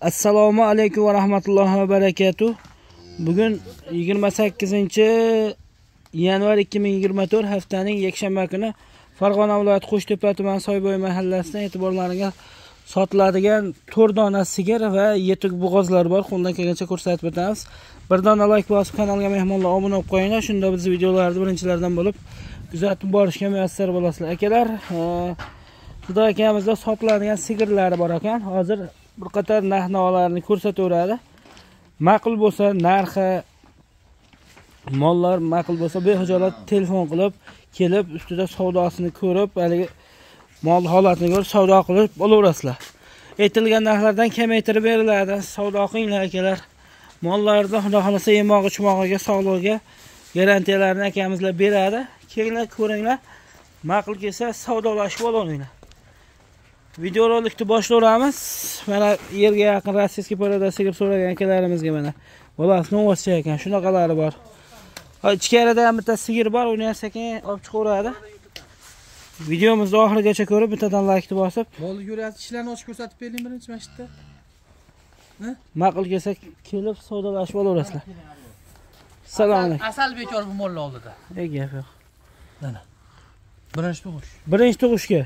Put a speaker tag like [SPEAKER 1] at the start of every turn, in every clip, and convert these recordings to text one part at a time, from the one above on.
[SPEAKER 1] assalomu alaykum va rahmatullohi va barakatuh. Bugun 28 yanvar 2024 haftaning yakshanba kuni farg'ona viloyati qo'shtepa tumani soybo'y mahallasidan e'tiborlaringizga sotiladigan 4 dona sigir va yetuk bo'g'ozlar bor. Qo'ldan kelgancha ko'rsatib o'tamiz. Bir dona layk bosib kanalga mehmonlar obuna bo'lib qo'yinglar. Shunda biz videolarni birinchilardan bo'lib kuzatib borishga muyassar bo'lasizlar. Akalar xudo akamizda sotiladigan sigirlari bor ekan. Hozir bir qator narx navolarni ko'rsataveradi ma'qul bo'lsa narxi mollar ma'qul bo'lsa bexijolat telefon qilib kelib ustida savdosini ko'rib haligi mol holatini ko'rib savdo qilib olaverasizlar aytilgan narxlardan kamaytirib beriladi. Savdo qilinglar akalar. Mollarni xudo xohlasa yemog'i ichmog'iga sog'lig'iga garantiyalarni akamizlar beradi. Kelinglar ko'ringlar. Ma'qul kelsa savdolashib olaveringlar videorolikni boshlaveramiz mana yerga yaqin rossiyskiy porodasi deb so'ragan akalarimizga mana. Bolasi novoscha ekan? Shunaqalari bor. Ichkarida ham bitta sigir bor uni ham sekin olib chiqaveradi. Videomizni oxirigacha ko'rib bittadan laykni bosib.
[SPEAKER 2] Molni ko'ryapsiz ishlarni ochib ko'rsatib bering birinchi mashitda
[SPEAKER 1] ma'qul kelsa kelib savdolashib olaverasizlar. Assalomu alaykum.
[SPEAKER 2] Asal bekor bu molni oldida.
[SPEAKER 1] Ey gap yo'q.
[SPEAKER 2] Birinchi tug'ish.
[SPEAKER 1] Birinchi tug'ishga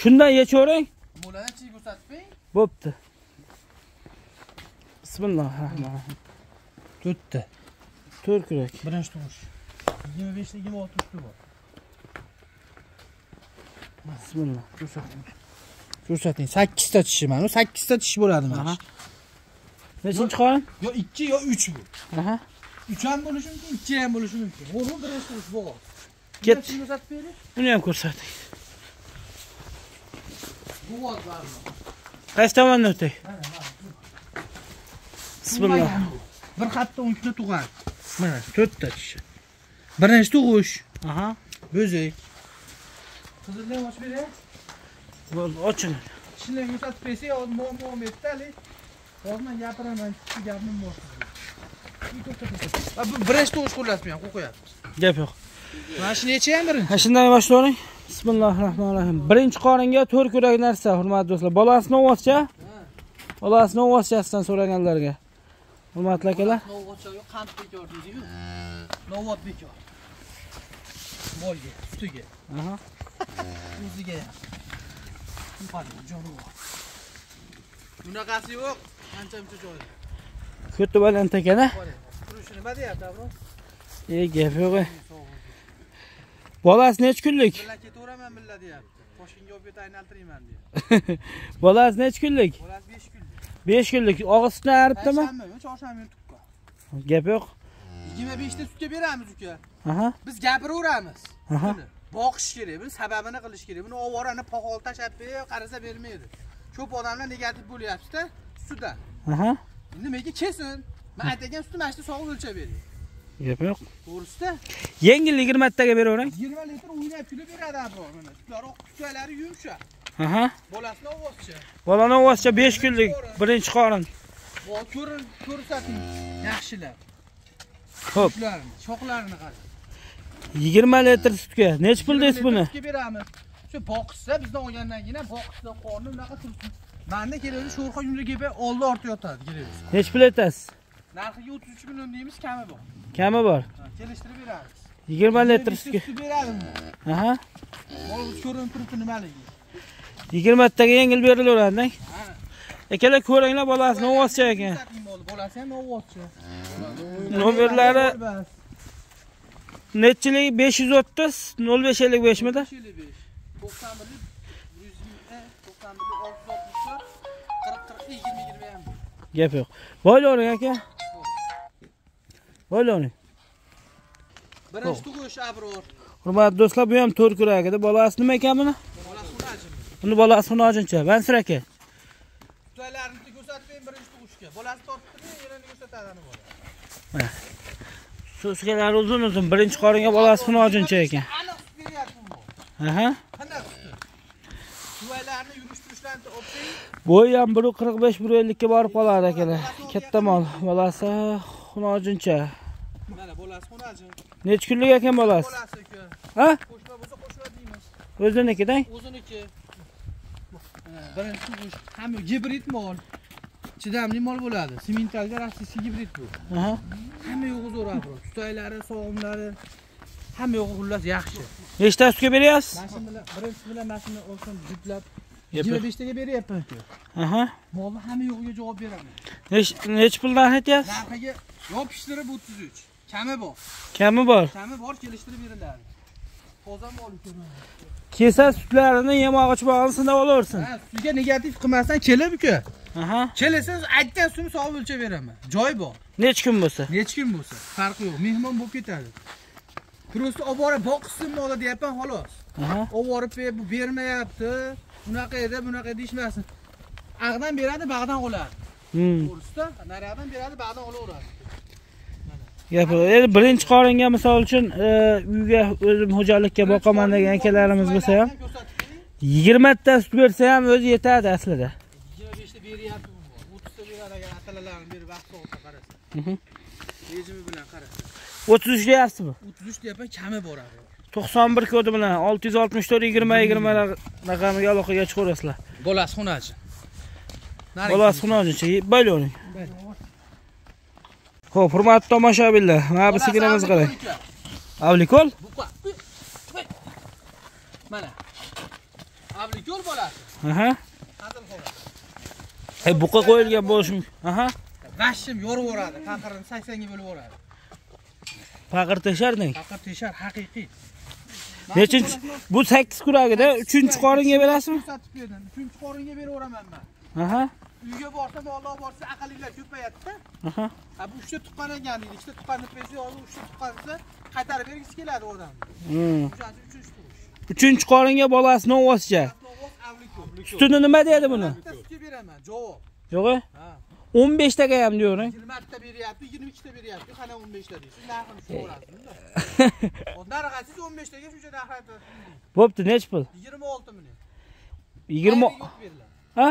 [SPEAKER 1] shundan yechavering
[SPEAKER 2] molani ichiga ko'rsatib bering
[SPEAKER 1] bo'pti bismillahir
[SPEAKER 2] to'rtta.
[SPEAKER 1] To'rt kurak
[SPEAKER 2] birinchi tug'ish yigirma beshta yigirma olti usti bor.
[SPEAKER 1] Bismillah. Ko'rsating.
[SPEAKER 2] Ko'rsating. Sakkizta tishi mana. Bu sakkizta tishi bo'ladi mana.
[SPEAKER 1] Aha. nechinchi qorin
[SPEAKER 2] yo ikki yo uch bu.
[SPEAKER 1] Aha.
[SPEAKER 2] Uch ham bo'lishi mumkin ikki ham bo'lishi mumkin. Bu birinchi tug'ish bo'g'oz
[SPEAKER 1] Ket.
[SPEAKER 2] Ichini ko'rsatib bering.
[SPEAKER 1] Uni ham ko'rsating qaysi tomondan o'tay? Bismillah.
[SPEAKER 2] Bir xatda o'n kunda tug'adi. Mana to'rtta tishi birinchi tug'ish.
[SPEAKER 1] Aha.
[SPEAKER 2] Bo'zak qizilni ochib beray
[SPEAKER 1] bo'ldi oching.
[SPEAKER 2] Ishini ko'rsatib bersak hozir muammo bo'lmaydida hali. Hozir man gapiraman shu gapni bu birinchi tug'ish qo'llasmi ham qo'yapmiz
[SPEAKER 1] gap yo'q.
[SPEAKER 2] Mana shu necha ham birinchi.
[SPEAKER 1] Ha shundan boshlavering bismillohi rohmanir rohim birinchi qoringa to'rt kurak narsa hurmatli do'stlar. Bolasi novvoscha bolasi novvoschasidan so'raganlarga? Hurmatli akalar.
[SPEAKER 2] Qand bekor deydiyu novvot bekor. Molga sutiga
[SPEAKER 1] aha.
[SPEAKER 2] O'ziga. Jonivor bunaqasi yo'q ancha muncha joyda
[SPEAKER 1] ko'ta baland ekan a
[SPEAKER 2] turishi nima deyapti
[SPEAKER 1] e gap yo'q. Bolasi necha kunlik?
[SPEAKER 2] Bilan ketaveraman billa deyapti toshkentga olib ketib aylantirayman deyapti
[SPEAKER 1] bolasi necha kunlik?
[SPEAKER 2] Bolasi besh kunlik.
[SPEAKER 1] Besh kunlik. Og'iz sutdan aribdimi
[SPEAKER 2] payshanba chorshanba kuni tuqqan.
[SPEAKER 1] Gap yo'q.
[SPEAKER 2] Yigirma beshta sutga beramiz uka.
[SPEAKER 1] Aha.
[SPEAKER 2] Biz gapiraveramiz.
[SPEAKER 1] Aha.
[SPEAKER 2] Boqish kerak buni sababini qilish kerak. Buni ovorani poxol tashlab qarasa bermaydi. Ko'p odamlar negativ bo'lyaptida sutidan
[SPEAKER 1] aha.
[SPEAKER 2] Nimaga kesin. Man aytgan suti mana shu sog'ib o'lchab bering
[SPEAKER 1] gap yo'q.
[SPEAKER 2] To'g'risida
[SPEAKER 1] yengil yigirmataga beravering
[SPEAKER 2] yigirma litr o'ynab kulib beradi abror mana. Sutlari kuchaklari yumshoq
[SPEAKER 1] aha.
[SPEAKER 2] Bolasini ovozcha.
[SPEAKER 1] Bolani ovozcha besh kunlik birinchi qorin.
[SPEAKER 2] Ko'rsating yaxshilab.
[SPEAKER 1] Xo'p.
[SPEAKER 2] shularni shoxlarini qara.
[SPEAKER 1] Yigirma litr sutga. Necha pul deysiz buni?
[SPEAKER 2] Sutga beramiz. Shu boqishsa bizdan olgandan keyin ham boqishsa qorni unaqa tursin. Manda keladi sho'rxa yumri kelib oldi ortda yotadi kerak
[SPEAKER 1] necha pul aytasiz
[SPEAKER 2] narxiga o'ttiz uch million deymiz kami bor.
[SPEAKER 1] Kami bor?
[SPEAKER 2] Kelishtirib beramiz
[SPEAKER 1] yigirma litr
[SPEAKER 2] Bitta
[SPEAKER 1] sutga
[SPEAKER 2] sut beradi
[SPEAKER 1] aha.
[SPEAKER 2] Ko'rinib turibdi nimaligi
[SPEAKER 1] yigirmataga yengil berilaveradi
[SPEAKER 2] Ha.
[SPEAKER 1] akalar ko'ringlar bolasini ovozcha ekan
[SPEAKER 2] bolasi ham ovozcha.
[SPEAKER 1] Nomerlari nechilik besh yuz o'ttiz nol besh ellik beshmidi
[SPEAKER 2] to'qson birlik yuz yigirma to'qson birlik olti yuz oltmishlar qirq qirq yigirma yigirma ham
[SPEAKER 1] gap yo'q. Boylavering aka boylavering
[SPEAKER 2] birinchi tug'ish abror.
[SPEAKER 1] Hurmatli do'stlar bu ham to'rt kurak edi bolasi nima ekan buni?
[SPEAKER 2] Bolasi
[SPEAKER 1] buni bolasi xunojincha mansur aka.
[SPEAKER 2] Xitoylarni ko'rsatib bering birinchi tug'ishga. Bolasi tortib yerini ko'rsatadi bola.
[SPEAKER 1] Suskalari uzun uzun. Birinchi qoringa bolasi xunojincha ekan.
[SPEAKER 2] Aniq sut beryapti bu? Mol
[SPEAKER 1] aha.
[SPEAKER 2] Qanaqa suti suvaylarni yurish turishlarni olib bering
[SPEAKER 1] bo'yi ham bir qirq besh bir ellikka borib qoladi akalar. Katta mol. Bolasi xunojincha
[SPEAKER 2] mana bolasi xonajim
[SPEAKER 1] necha kunlik ekan bolasi?
[SPEAKER 2] Bolasi
[SPEAKER 1] ha?
[SPEAKER 2] Qo'shma bo'lsa qo'shma deymiz.
[SPEAKER 1] O'zinikida
[SPEAKER 2] o'ziniki. Birinchi tug'ish ham gibrid mol. Chidamli mol bo'ladi. Sementalga rossiyskiy gibrid bu.
[SPEAKER 1] Aha.
[SPEAKER 2] hamma yo'g'i zo'r aprof tutaylari sog'imlari hamma yo'g'i xullas yaxshi.
[SPEAKER 1] Nechta sutga beryapsiz?
[SPEAKER 2] mana shu bilan birinchi bilan mana shuni juplab
[SPEAKER 1] Yepi.
[SPEAKER 2] yigirma beshtaga beryapman aka
[SPEAKER 1] Aha.
[SPEAKER 2] molni hamma yo'g'iga javob beraman.
[SPEAKER 1] Nech nech pul narx aytyapsiz?
[SPEAKER 2] narxiga o'ttiz uch kami bor
[SPEAKER 1] Kami bor.
[SPEAKER 2] kami bor kelishtirib beriladi toza mol uchun
[SPEAKER 1] Kelsa sutlarini yemog'ich bog'ini sinab olaversin.
[SPEAKER 2] ha ustiga negativ qilmasdan kelib uka
[SPEAKER 1] Aha.
[SPEAKER 2] kelasiz aytgan sutni sog'ib o'lchab beraman joy bor
[SPEAKER 1] Nech kun bo'lsa?
[SPEAKER 2] nechi kun bo'lsa farqi yo'q mehmon bo'lib ketadi просто olib borib boqsin molni deyapman xolos.
[SPEAKER 1] Aha.
[SPEAKER 2] olib borib bermayapti bunaqa edi bunaqa deyishmasin ag'dan beradi bag'dan oladi
[SPEAKER 1] Hmm.
[SPEAKER 2] to'g'risida naryoqdan beradi bag'dan olaveradi
[SPEAKER 1] Gapir. Endi birinchi qoringa misol uchun e, uyga o'zim xo'jalikka boqaman degan akalarimiz bo'lsa ham
[SPEAKER 2] Ko'rsatib bering.
[SPEAKER 1] 20 ta sut bersa ham o'zi yetadi aslida.
[SPEAKER 2] yigirma beshta beryapti bu mol o'ttizta beradi agar atalalarni berib vaqt sovuqda qarasa rejimi bilan qarasa
[SPEAKER 1] 33 deyapsizmi?
[SPEAKER 2] o'ttiz uch deyapman kami boradi
[SPEAKER 1] 91 kodi bilan 664 20 20 raqamiga aloqaga chiqaverasizlar.
[SPEAKER 2] bolasi xunachi
[SPEAKER 1] Bolasi xunojincha bo'lavering. Xo'p, hurmatli tomoshabinlar, mana bu sigirimizni qarang. Avlikol?
[SPEAKER 2] mana avlikol bolasi
[SPEAKER 1] Aha. E buqa qo'yilgan bo'lishi mumkin. Aha.
[SPEAKER 2] g'ashim yoraveradi qaqirini saksonga bo'lib yuboradi
[SPEAKER 1] Paqir tesharding.
[SPEAKER 2] qaqir teshar haqiqiy
[SPEAKER 1] Nechinchi? Bu 8 kuragida 3-chi qoringa berasizmi?
[SPEAKER 2] ko'rsatib berdim uchinchi qoringa beraveraman man
[SPEAKER 1] Aha.
[SPEAKER 2] Uyga borsam olloh borsa aqllilar ko'payadida
[SPEAKER 1] Aha.
[SPEAKER 2] ha bu uchta tuqqan ekan deydi ikkita tuqqanni bersa hozir uchta tuqqan desa qaytarib bergisi keladi odamni
[SPEAKER 1] Hmm.
[SPEAKER 2] uchinchi tug'ish
[SPEAKER 1] Uchinchi qoringa bolasi novvoscha. Sutini nima deydi buni?
[SPEAKER 2] sutga beraman javob
[SPEAKER 1] Yo'q.
[SPEAKER 2] ha
[SPEAKER 1] 15 taga ham deyavering.
[SPEAKER 2] yigirma ta beryapti yigirma ikkita beryapti qana o'n beshta deysiz narxini tushiraverasizda narxasiz o'n beshtaga shuncha narx aytasiz
[SPEAKER 1] Bo'pti, nech pul?
[SPEAKER 2] yigirma olti million
[SPEAKER 1] 20
[SPEAKER 2] Xayriga o'tib beriladi
[SPEAKER 1] Ha?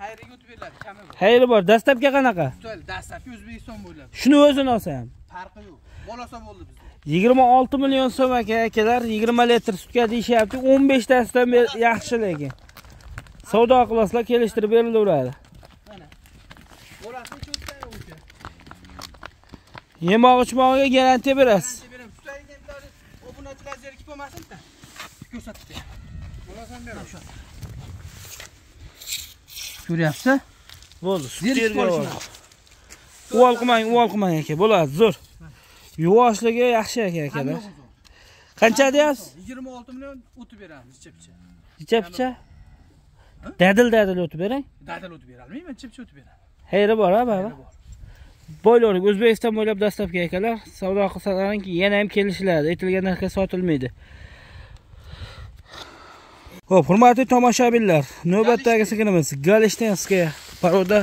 [SPEAKER 2] Xayriga o'tib beriladi kami bor.
[SPEAKER 1] Xayri bor. Dastlabki qanaqa?
[SPEAKER 2] Dastlabki o'zbekiston bo'ylab
[SPEAKER 1] Shuni o'zini olsa ham.
[SPEAKER 2] farqi yo'q. Bolasa bo'ldi bizda.
[SPEAKER 1] 26 million so'm aka akalar 20 litr sutga deyishyapti 15 tasidan ber- yaxshi lekin. Savdo qilasizlar kelishtirib berilaveradi
[SPEAKER 2] mana. O'sha
[SPEAKER 1] yemoq ichmog'iga garantiya berasiz.
[SPEAKER 2] Beraman obunachilar zerikib bo'lmasinda. Ko'rsatib ber bolasini beraman ko'ryapsiz
[SPEAKER 1] bo'ldi boradi. uvol qilmang uvol qilmang aka bo'ladi zo'r. Yuvoshligi yaxshi aka akalar qancha deyapsiz?
[SPEAKER 2] yigirma olti million o'tib beramiz
[SPEAKER 1] picha picha dadil dadil o'tib bering
[SPEAKER 2] dadil o'tib berolmayman ichib ichib o'tib beraman
[SPEAKER 1] xayri bor ha baba? Bo'ylavering o'zbekiston bo'ylab dastlabki akalar savdo qilsalaringki yana ham kelishiladi. Aytilgan narxga sotilmaydi ho'p hurmatli tomoshabinlar navbatdagi sigirimiz galishtenskaya poroda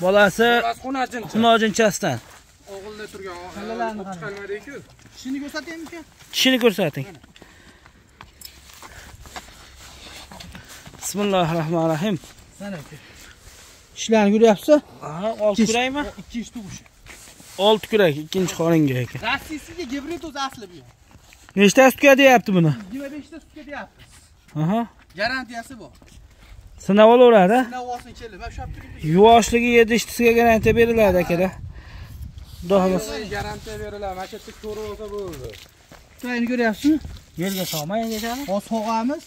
[SPEAKER 1] bolasi
[SPEAKER 2] bolasi xunajin
[SPEAKER 1] xunojinchasidan
[SPEAKER 2] o'g'ilda turgan qallalarni chiqarmadingku tishini ko'rsataymikan
[SPEAKER 1] tishini ko'rsating bismillohi rohmanir rohim
[SPEAKER 2] mana aka ishlarni ko'ryapsiz?
[SPEAKER 1] Aha, olti kurakmi
[SPEAKER 2] ikkinchi tug'ish
[SPEAKER 1] olti kurak ikkinchi qoringa aka.
[SPEAKER 2] Rossiyskiy gibrid o'zi asli bu.
[SPEAKER 1] Nechta sutga deyapti buni?
[SPEAKER 2] Yigirma beshta sutga deyapmiz
[SPEAKER 1] aha
[SPEAKER 2] garantiyasi bor.
[SPEAKER 1] Sinab olaveradi
[SPEAKER 2] navosin kelib mana shu hafta
[SPEAKER 1] yuvoshligi yedi ishtisiga garantiya beriladi akada. Xudo xohlasa
[SPEAKER 2] garantiya beriladi. Mana shu yerda ko'rib olsa bo'ldi. Tutayni ko'ryapsizmi?
[SPEAKER 1] Yerga solmang akani
[SPEAKER 2] hozir sog'amiz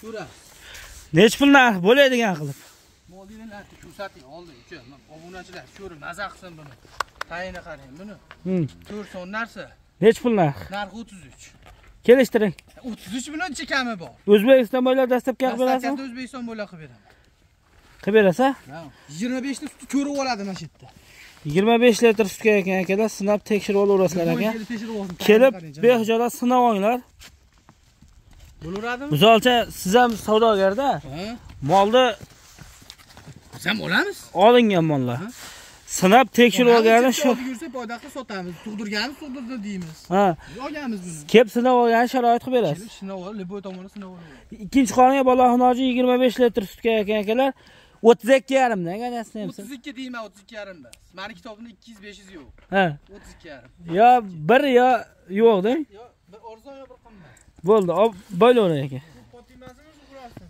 [SPEAKER 2] ko'ramiz
[SPEAKER 1] nech pul narx bo'ladigan qilib
[SPEAKER 2] modellarni ko'rsating oldin uka obunachilar ko'rib maza qilsin buni. Tayini qarang buni.
[SPEAKER 1] Hmm.
[SPEAKER 2] to'rt so'm narsa
[SPEAKER 1] nech pul narx
[SPEAKER 2] narxi o'ttiz uch
[SPEAKER 1] kelishtiring.
[SPEAKER 2] O'ttiz uch millioncha kami bor?
[SPEAKER 1] O'zbekiston bo'ylab dastlabki qilib berasizmi
[SPEAKER 2] o'zbekiston bo'ylab qilib beraman.
[SPEAKER 1] qilib berasa?
[SPEAKER 2] Yigirma beshta sutni ko'rib oladi mana shu yerda.
[SPEAKER 1] Yigirma besh litr sutga ekan akalar sinab tekshirib olaverasizlar aka
[SPEAKER 2] kelib
[SPEAKER 1] behijolat sinab olinglar
[SPEAKER 2] bo'laveradimi
[SPEAKER 1] misolcha siz ham savdogarda.
[SPEAKER 2] Ha.
[SPEAKER 1] Molni
[SPEAKER 2] biz ham olamiz.
[SPEAKER 1] olingan mollar sinab tekshirib olgani shu
[SPEAKER 2] olib yursa poydaqda sotamiz. Tug'dirgani tug'dirdi deymiz.
[SPEAKER 1] Ha.
[SPEAKER 2] Olganmiz buni.
[SPEAKER 1] Kelib sinab olgani sharoit qilib berasiz.
[SPEAKER 2] Sinab olib liboy tomoni sinab olib
[SPEAKER 1] ikkinchi qoringa bola xunoji yigirma besh litr sutga ekan akalar o'ttiz ikki yarimdan ganasini ham
[SPEAKER 2] o'ttiz ikki deyman o'ttiz ikki yarim emas mani kitobimda ikki yuz besh yuz yo'q.
[SPEAKER 1] Ha.
[SPEAKER 2] O'ttiz ikki yarim.
[SPEAKER 1] Yo bir yo yo'qda
[SPEAKER 2] yo bir arzon yo bir qimmat.
[SPEAKER 1] Bo'ldi ob- bo'lavering aka.
[SPEAKER 2] Fotimasini sug'urasiz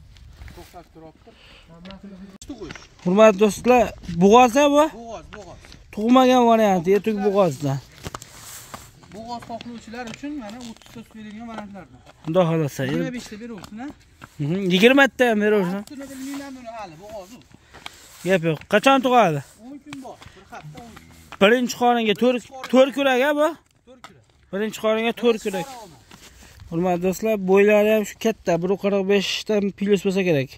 [SPEAKER 1] Hurmatli do'stlar, bo'g'oz bu?
[SPEAKER 2] Bo'g'oz, bo'g'oz.
[SPEAKER 1] Tug'magan varianti, etuk bo'g'ozdan.
[SPEAKER 2] Bo'g'oz xohlovchilar uchun mana 30 ta berilgan variantlardan.
[SPEAKER 1] Xudo xolasa.
[SPEAKER 2] 25 ta beruvsin, ha?
[SPEAKER 1] 20 ta ham beraversin.
[SPEAKER 2] Ustini bilmayman buni hali, bo'g'oz u.
[SPEAKER 1] Gap yo'q. Qachon tug'adi?
[SPEAKER 2] 10 kun bor, bir hafta 10 kun.
[SPEAKER 1] Birinchi qoringa 4 4 kurak a bu?
[SPEAKER 2] 4 kun.
[SPEAKER 1] Birinchi qoringa 4 kurak. Hurmatli do'stlar, bo'ylari ham shu katta, 1.45 dan plus bo'lsa kerak.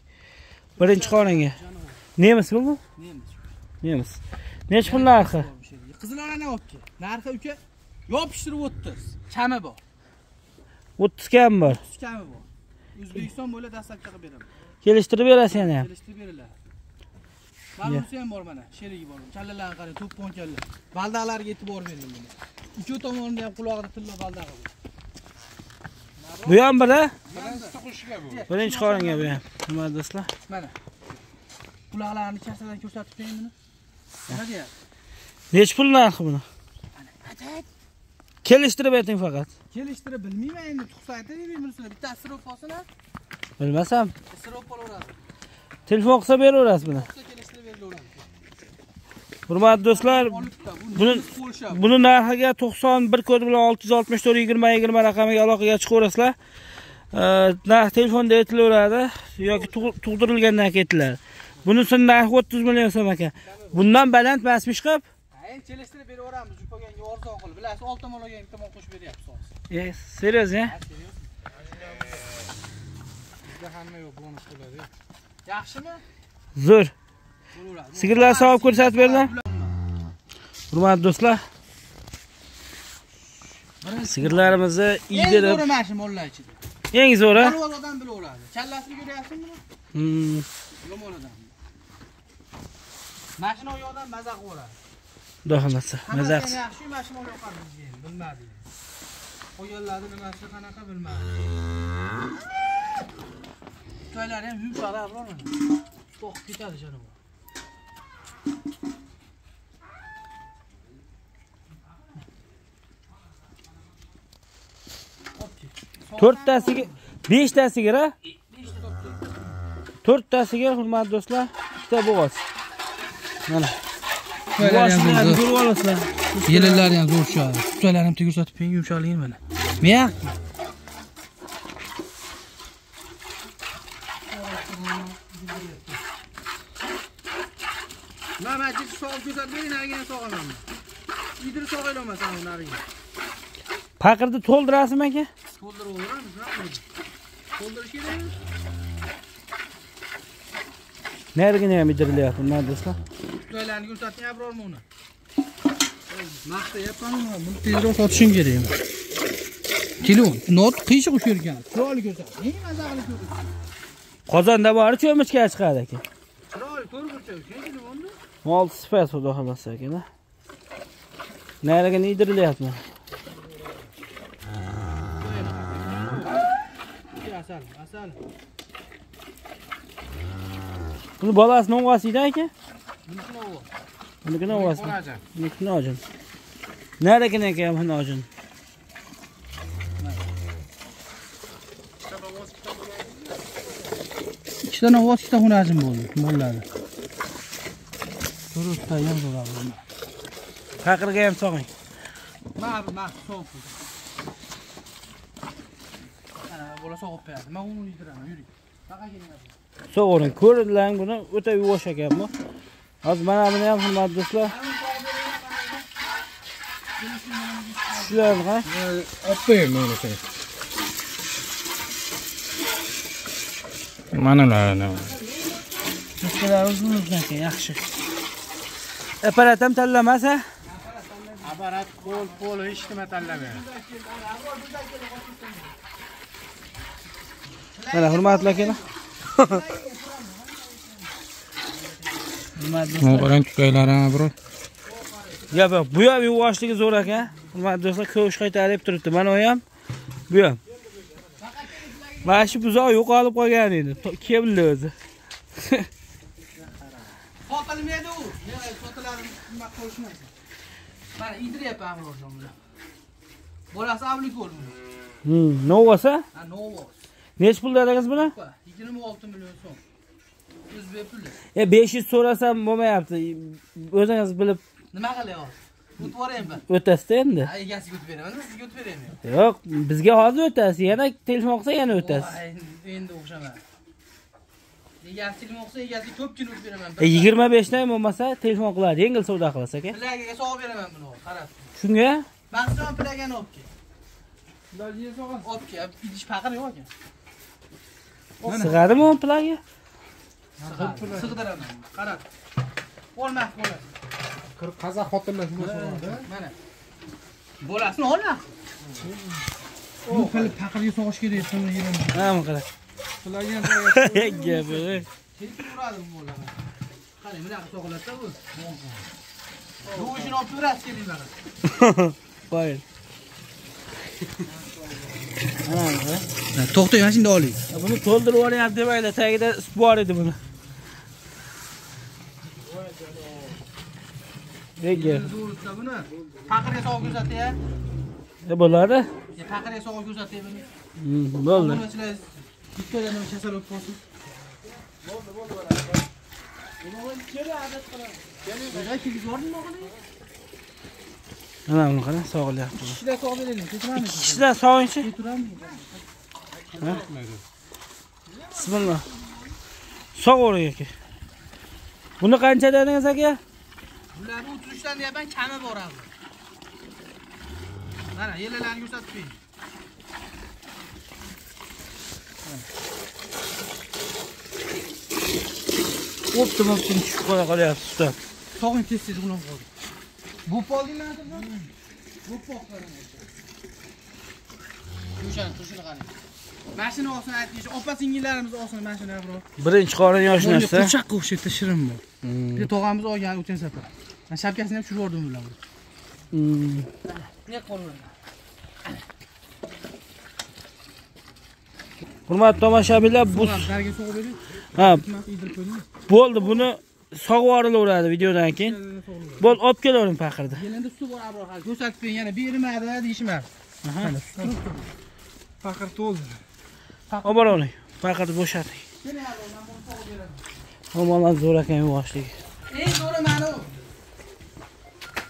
[SPEAKER 1] Birinchi qoringa. Nemismi bu?
[SPEAKER 2] Nemis.
[SPEAKER 1] Nemis. Nech pul narxi?
[SPEAKER 2] Qizilorani olibdi. Narxi uka yopishtirib 30. Chami bor.
[SPEAKER 1] 30 kam bor.
[SPEAKER 2] 30 kami bor. O'zbekiston bo'ylab dastlabki qilib beraman.
[SPEAKER 1] Kelishtirib berasiz yana ham.
[SPEAKER 2] Kelishtirib beriladi. Balusi ham bor mana, sherigi bor. Kallalarni qarang, to'pqon kalla. Baldaqlarga e'tibor bering. Ikki tomonida ham qulog'ida tilla baldaq bor.
[SPEAKER 1] Bu ham biri, birinchi qoringa bu ham. Hurmatli do'stlar.
[SPEAKER 2] Mana. Quloqlarini kasadan ko'rsatib qo'ying buni. Nima deyapti?
[SPEAKER 1] Nech pul narxi buni? Kelishtirib ayting faqat.
[SPEAKER 2] Kelishtirib bilmayman endi tuqsa aytaymi bunisini. Bittasi sirop olsin-a.
[SPEAKER 1] Bilmasam.
[SPEAKER 2] Sirop olaveradi.
[SPEAKER 1] Telefon qilsa beraverasiz buni.
[SPEAKER 2] Kelishtirib berilaveradi.
[SPEAKER 1] Hurmatli do'stlar. Buni- buni narxiga 91 kod bilan 664 20 20 raqamiga aloqaga chiqaverasizlar. Narx telefonda aytilaveradi yoki tug- tug'dirilgandan keyin aytiladi. Bunisini narxi 30 million so'm ekan. Bundan baland emasmish qilib.
[SPEAKER 2] Ha, endi kelishtirib beraveramiz. Jupaganga arzon qilib. Bilasiz, olti tomon olgan ikki tomon qo'shib beryapsiz. hozir.
[SPEAKER 1] E, ya?
[SPEAKER 2] Bizda hamma yo'q, bonus bo'ladi. Yaxshimi?
[SPEAKER 1] Zo'r. Sigirlar savob ko'rsatib berdilar. Hurmatli do'stlar, sigirlarimizni
[SPEAKER 2] Eng
[SPEAKER 1] iydirib,
[SPEAKER 2] zo'ri mana shu mollar ichida.
[SPEAKER 1] eng zo'ri.
[SPEAKER 2] Odam bilaveradi. Kallasini ko'ryapsizmi buni?
[SPEAKER 1] Hmm,
[SPEAKER 2] Yomon odam. Mashina oyoqdan maza qiladi.
[SPEAKER 1] Xudo xolasa, maza qilsin.
[SPEAKER 2] yaxshi, mashina oyoqdan bizga endi bilmadik. Qo'yganlarni nimasi qanaqa bilmadik. To'ylari ham mana. To'qib ketadi janob.
[SPEAKER 1] To'rttasiga, beshtasiga, a? To'rttasiga hurmatli do'stlar, ikkita bo'g'oz. Mana. Boshini ko'rib olasizlar.
[SPEAKER 2] Yelillari ham zo'r tushadi. To'ylarni ham tegursatib qo'ying, yumshoqligini mana. Miya. Mana majlis sog'ib ko'rsatib qo'ying, narigini sog'aman. Idirib sog'ayla olmasan u narigini.
[SPEAKER 1] Paqirni to'ldirasizmi aka?
[SPEAKER 2] Qilamiz? To'ldirish kerakmi?
[SPEAKER 1] Narigini ham idirilyapti, hurmatli do'stlar.
[SPEAKER 2] To'ylarni ko'rsating, abrormi uni? Maqtayapman uni, buni tezroq sotishim kerak. Telefon, not qiyshiq uch yurgan. Chiroyli ko'rsat. Eng maza qilib ko'rsat.
[SPEAKER 1] Qozonda bori cho'michga chiqadi aka.
[SPEAKER 2] Chiroyli to'rt burchak uch telefonni.
[SPEAKER 1] Mol sifat xudo xolasa aka. Narigini idirilyapti.
[SPEAKER 2] Asal, asal.
[SPEAKER 1] Buni bolasi nong'asida aka?
[SPEAKER 2] Bunisini ol.
[SPEAKER 1] Bunikini ovasi.
[SPEAKER 2] Qo'najan.
[SPEAKER 1] Bunikini ojin. Narigini aka ham ojin.
[SPEAKER 2] Ikkitadan ovoz ikkita xunajim bo'ldi, molladi. To'rtta ham bo'ladi.
[SPEAKER 1] Paqirga ham sog'ing.
[SPEAKER 2] Mana bu mana sovuq. Ana bola sovuq beradi. Men uni yediraman, yuring.
[SPEAKER 1] Sog'oring. Ko'ringlar buni o'ta yuvosh ekan bu. Hozir mana buni ham hurmatli do'stlar. Shularni ha?
[SPEAKER 3] Olib mana seni. Mana ularni.
[SPEAKER 1] Do'stlar uzun uzun ekan, yaxshi. Apparat ham tanlamasa,
[SPEAKER 3] Aparat qo'l qo'l hech nima tanlamaydi.
[SPEAKER 1] mana hurmatli akalar.
[SPEAKER 3] Qarang tukaylari ham bro.
[SPEAKER 1] Gap yo'q, bu ham yuvoshligi zo'r ekan. Hurmatli do'stlar, ko'sh qaytarib turibdi. Mana u ham, bu ham. Mana shu buzoq yo'qolib qolgan edi. Keldi o'zi.
[SPEAKER 2] Sotiladi, qilishmaydi. Mana idiryapman abrorjon buni. Bolasi bo'ldi.
[SPEAKER 1] Hmm, Novasa?
[SPEAKER 2] Ha, Novo.
[SPEAKER 1] Nech pul dedingiz buni?
[SPEAKER 2] 26 million so'm. o'zi bepulli
[SPEAKER 1] E 500 so'rasam bo'lmayapti. O'zingiz bilib
[SPEAKER 2] nima qilyapsiz o'tib yuboraymi
[SPEAKER 1] o'tasizda endi.
[SPEAKER 2] Ha, egasiga o'tib beraman sizga o'tib beraymi
[SPEAKER 1] Yo'q, bizga hozir o'tasiz. Yana telefon qilsa yana o'tasiz.
[SPEAKER 2] Endi o'xshaman egasi tilma o'qisa egasiga o'tib beraman
[SPEAKER 1] E 25 dan bo'lmasa telefon qiladi, yengil savdo qilasiz aka.
[SPEAKER 2] pilagiga sog'ib beraman buni qarab.
[SPEAKER 1] Shunga?
[SPEAKER 2] Maxsimum pilagani olib kel olib kel idish paqir yo'q ekan
[SPEAKER 1] sig'adimi o'n plagi?
[SPEAKER 2] sig'diraman qarab. Olmas bo'ladi.
[SPEAKER 3] Qozoq xotinlar shunday so'radi.
[SPEAKER 2] mana bolasini olmas bu qilib paqirga sog'ish kerak shuni yeraman
[SPEAKER 1] Ha, mana qara.
[SPEAKER 3] Sulagan
[SPEAKER 1] Gapi.
[SPEAKER 2] Kelib turadi bu bola. Qani, bunaqa sog'iladi-da bu. Bu ishini olib turasiz kelinglar.
[SPEAKER 1] Qo'yil. Ana, mana.
[SPEAKER 2] To'xtang, mana shunda oling.
[SPEAKER 1] Buni to'ldirib olyapti demaydi, tagida sut bor edi buni. Ega.
[SPEAKER 2] Zo'rutsa buni. Paqirga sog'ib
[SPEAKER 1] ko'rsatay. Bo'ladi?
[SPEAKER 2] Ya paqirga ko'rsatay buni.
[SPEAKER 1] Bo'ldi.
[SPEAKER 2] Bittadan nima kasal bo'lib qolsin. Bo'ldi, o'g'lim?
[SPEAKER 1] Mana buni qara, sog'ilyapti.
[SPEAKER 2] Ishlar sog'ib beraylik, keturamiz.
[SPEAKER 1] Kishilar sog'inchi.
[SPEAKER 2] Keturamiz.
[SPEAKER 1] Bismillah. Sog'oring aka. Buni qancha dedingiz aka?
[SPEAKER 2] Bularni 33 dan deyapman, kami bor. Mana, yelalarni ko'rsatib qo'ying.
[SPEAKER 1] Optim optim tushib qo'ya qolyapti usta.
[SPEAKER 2] Sog'in tez-tez ulan qoldi. Bu poldinglar Bu poqlarim. Yushan, tushini qarang. Mashina olsin aytmish, opa singillarimiz olsin mashina bro.
[SPEAKER 1] Birinchi qorin yosh narsa.
[SPEAKER 2] Qo'chaqqa o'xshaydi shirin bu.
[SPEAKER 1] Hmm.
[SPEAKER 2] Bir tog'amiz olgan o'tgan safar. Men shapkasini ham tushirib yubordim ular.
[SPEAKER 1] Hmm.
[SPEAKER 2] Ne
[SPEAKER 1] Hurmatli tomoshabinlar, bu
[SPEAKER 2] bering.
[SPEAKER 1] ha, bo'ldi. Buni sog'ib yuborilaveradi videodan keyin. Bo'l, olib kelavering paqirda.
[SPEAKER 2] Yelanda suti bor abror hali. Ko'rsatib qo'ying, yana bermadi deyishmadi.
[SPEAKER 3] Faqir to'ldi.
[SPEAKER 1] Olib boravering. Paqirni bo'shating. Omonlar zo'r ekan yuvoshligi.
[SPEAKER 2] Eng zo'ri mana u.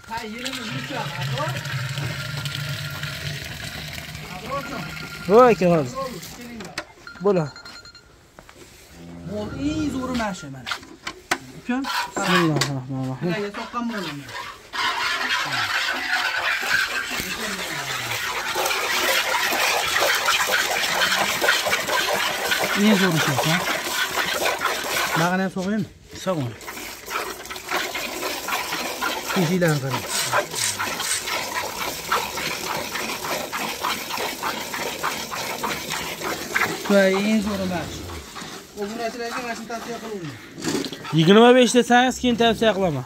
[SPEAKER 2] Ha, yerimiz yumshoq, abror. Abrorjon,
[SPEAKER 1] Voy aka hozir.
[SPEAKER 2] Abror, kelinglar.
[SPEAKER 1] Bo'ladi.
[SPEAKER 2] Mol eng zo'ri mana shu mana. Ukam,
[SPEAKER 1] Bismillahirrohmanirrohim.
[SPEAKER 2] Bularga soqqan molim. Eng zo'ri shu, ha? Mag'ana ham sog'aymi?
[SPEAKER 1] Sog' bo'ling.
[SPEAKER 2] Qilaman.
[SPEAKER 1] 25 desangiz keyin tavsiya qilaman.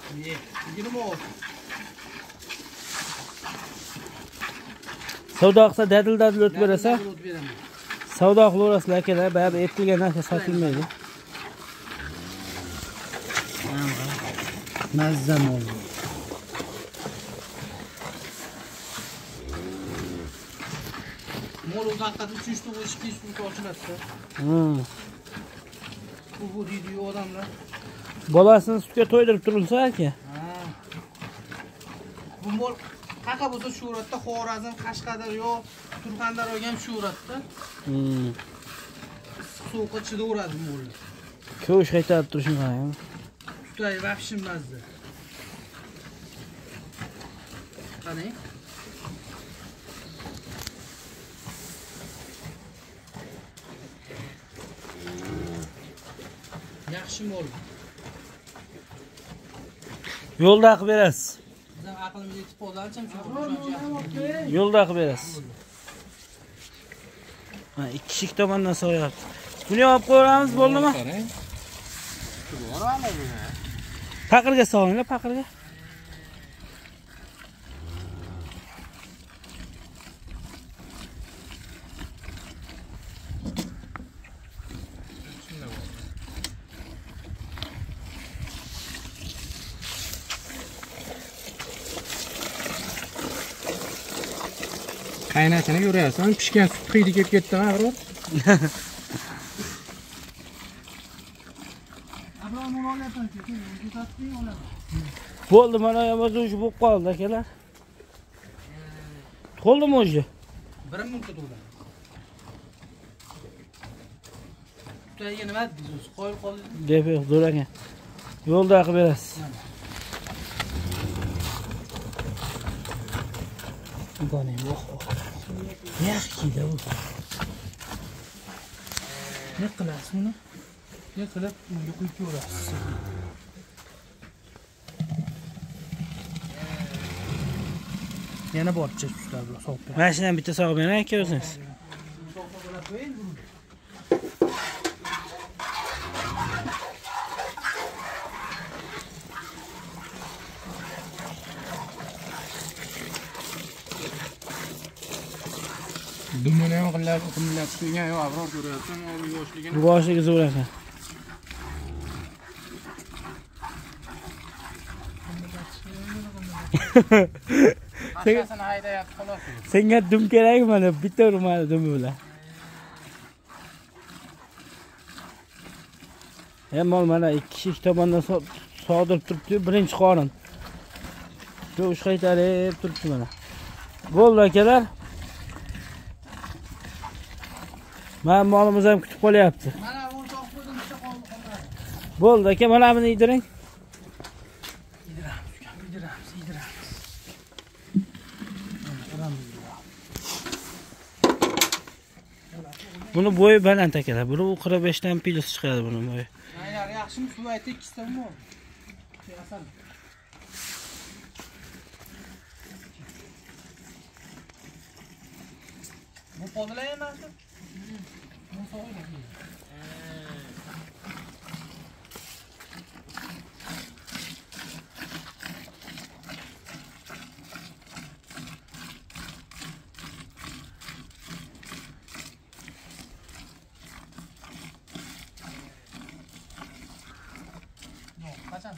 [SPEAKER 2] Yigirma olti.
[SPEAKER 1] Savdo qilsa dadil-dadil o'tib berasa, savdo qilaverasizlar akalar, baribir etilgan narsa sotilmaydi.
[SPEAKER 2] Mazza mol. Mol o'zi haqiqatdan 3 tuğ ish besh pul ochiladi-da.
[SPEAKER 1] Hmm.
[SPEAKER 2] Bu bu deydi odamlar.
[SPEAKER 1] Bolasini sutga to'ydirib turilsa aka.
[SPEAKER 2] Mol qaqa bo'lsa shu suratda Xorazm, Qashqadaryo, Surxondaryo ham shu suratda.
[SPEAKER 1] Hmm.
[SPEAKER 2] Sovuqqa chidaveradi bu mollar.
[SPEAKER 1] Ko'sh qaytarib turishini qarang.
[SPEAKER 2] Tutay vahshin mazza. Qarang. Yaxshi mol.
[SPEAKER 1] Yo'lda qilib berasiz.
[SPEAKER 2] Bizning aqlimiz yetib qoldi.
[SPEAKER 1] Yo'lda qilib berasiz. Ha, ikki kishi tomondan so'yapti. Buni olib qo'yamiz, bo'ldimi? Paqirga solinglar, paqirga.
[SPEAKER 3] Qaynachani ko'ryapsan, pishgan sut hidi kelib abror?
[SPEAKER 2] Yutatsang olaman.
[SPEAKER 1] Bo'ldi, mana yo'q уже bo'lib qoldi akalar. To'ldimi уже?
[SPEAKER 2] Bir minutda to'ladi. Tutayiga nima dedingiz o'zi? Qo'yib qoldingiz.
[SPEAKER 1] Deb yo'q, zo'r ekan. Yo'lda qilib berasiz. Gone, voh. Yaxshida bu.
[SPEAKER 2] Ne qilasiz buni? Ne qilib unga quyib ko'rasiz. Yana borcha usta bilan sovib beradi.
[SPEAKER 1] Mashinani bitta sog'ib bering aka o'zingiz.
[SPEAKER 3] Dumini ham qilib, qimillatib qo'ygan, yo'q, abror ko'ryapsan, yoshligini.
[SPEAKER 1] Boshiga zo'r ekan.
[SPEAKER 3] Haydayapti xolos.
[SPEAKER 1] Senga dum kerak mana bitta urmadi dumi bilan. Hem mol mana ikki kishi ikki tomondan sodirib turibdi, birinchi qorin. Shu uch qaytarib turibdi mana. Bo'ldi akalar. Mana molimiz ham kutib qolyapti.
[SPEAKER 2] Mana bu qo'ydim, bitta qoldi qolmadi.
[SPEAKER 1] Bo'ldi aka, mana buni yidiring.
[SPEAKER 2] Yediramiz, ukam, yidiramiz. Mana.
[SPEAKER 1] Buni bo'yi baland akalar. Buni 45 dan plus chiqadi buni bo'yi.
[SPEAKER 2] Aynar yaxshimi suv aytib ikkitami? Asal. Bu qoldilar emas. Bu so'ydi. Yo'q, qachon?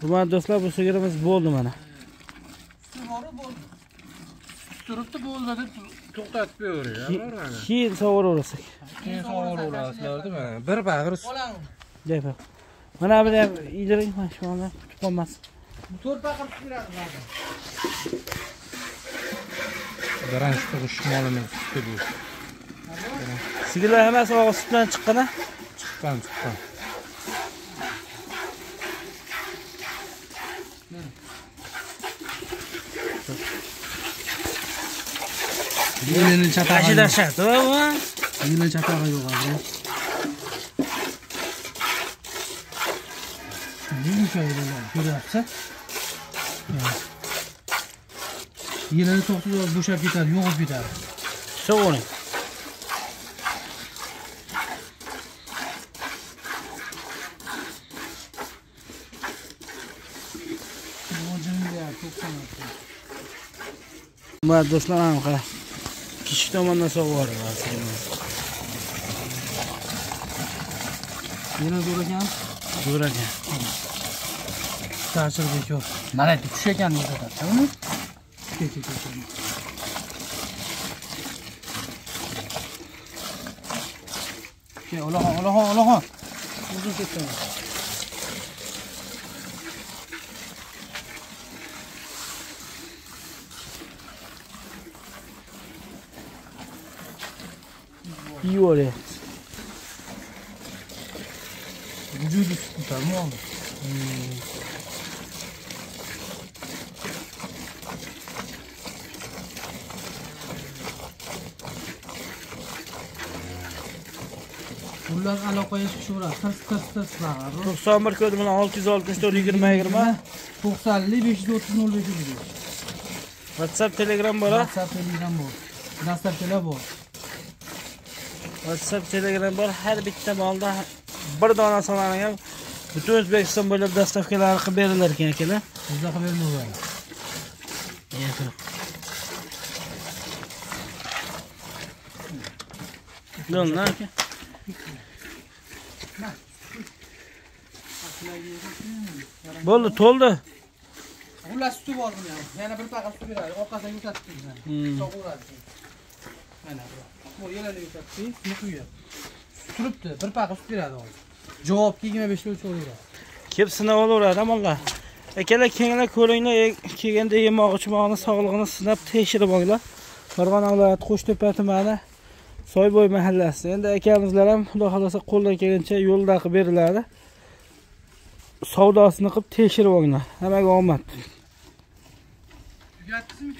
[SPEAKER 1] Hurmatli do'stlar, bu sigirimiz bo'ldi mana.
[SPEAKER 2] Suv bor bo'ldi.
[SPEAKER 3] Turibdi bo'ldi deb to'xtatib mana.
[SPEAKER 1] Keyin sovuraversak.
[SPEAKER 3] Keyin deb mana. Bir bag'ir
[SPEAKER 2] Qo'lan.
[SPEAKER 1] Deb. Mana buni ham yediring, mana shu mana kutib qolmasin.
[SPEAKER 2] Bu to'rt paqir suv beradi
[SPEAKER 3] birinchi tug'ish molimiz bu.
[SPEAKER 1] Sigirlar hammasi og'iz sutdan chiqqan-a?
[SPEAKER 3] Chiqqan, chiqqan.
[SPEAKER 2] Yelini
[SPEAKER 1] Tashi dahshat, va bu.
[SPEAKER 2] Yelini chapag'i yo'q abi. Yumshoq bo'ladi, ko'ryapsiz? Yelini to'xtatib bo'shab ketadi, yo'qolib ketadi.
[SPEAKER 1] Sovering. Hurmatli do'stlar, mana qara. Kichik tomondan sog'voramiz.
[SPEAKER 2] Yana zo'r ekan.
[SPEAKER 1] Zo'r ekan.
[SPEAKER 2] Ta'sir bekor. Mana tush ekan ko'rsatadi. Ke ke ke. Ke olaxon, olaxon, olaxon. Uzun ketdi.
[SPEAKER 1] Yeyveryapti.
[SPEAKER 2] Vücudu tutar mı oldu? Bunlar aloqaga chiqishaveradi. Tirs tirs tirs bag'ir.
[SPEAKER 1] 91 kodi bilan 664 20 20.
[SPEAKER 2] 90 530 05
[SPEAKER 1] WhatsApp, Telegram bor.
[SPEAKER 2] WhatsApp Telegram bor. Dastlabkilar bor.
[SPEAKER 1] WhatsApp, Telegram bor. Har bitta molda bir dona sonani ham butun O'zbekiston bo'ylab dastavkalar qilib berilar ekan akalar.
[SPEAKER 2] Bizda xabar bo'ladi.
[SPEAKER 1] Yo'llar aka. Bo'ldi, to'ldi.
[SPEAKER 2] Xullas suti ham. Yana bir paqa suti beradi. Orqasidan yutatib
[SPEAKER 1] Hmm.
[SPEAKER 2] So'g'uradi. Mana bu. Turibdi. Bir paqa sut beradi hozir javobga yigirma beshta o'lchaveradi
[SPEAKER 1] kelib sinab olaveradi amonlar akalar kelinglar ko'ringlar kelganda yemoq ichmog'ini sog'lig'ini sinab tekshirib olinglar farg'ona viloyati qo'shtepa tumani soybo'y mahallasi. Endi akamizlar ham xudo xohlasa qo'ldan kelgancha yo'lda qilib beriladi. Savdosini qilib tekshirib olinglar hammaga omad.
[SPEAKER 2] Tugatdingizmi